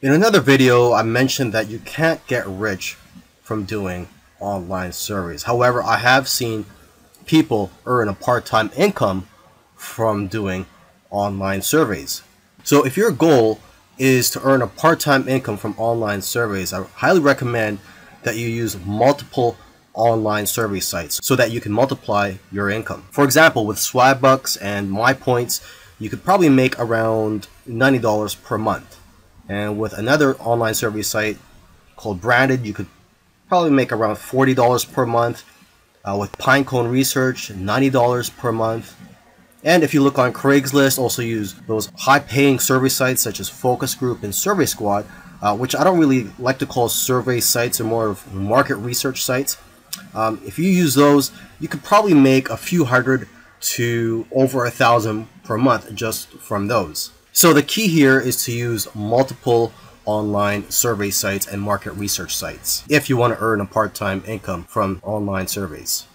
In another video, I mentioned that you can't get rich from doing online surveys. However, I have seen people earn a part-time income from doing online surveys. So if your goal is to earn a part-time income from online surveys, I highly recommend that you use multiple online survey sites so that you can multiply your income. For example, with Swagbucks and MyPoints, you could probably make around $90 per month. And with another online survey site called Branded, you could probably make around $40 per month. Uh, with Pinecone Research, $90 per month. And if you look on Craigslist, also use those high paying survey sites such as Focus Group and Survey Squad, uh, which I don't really like to call survey sites or more of market research sites. Um, if you use those, you could probably make a few hundred to over a thousand per month just from those. So the key here is to use multiple online survey sites and market research sites if you want to earn a part-time income from online surveys.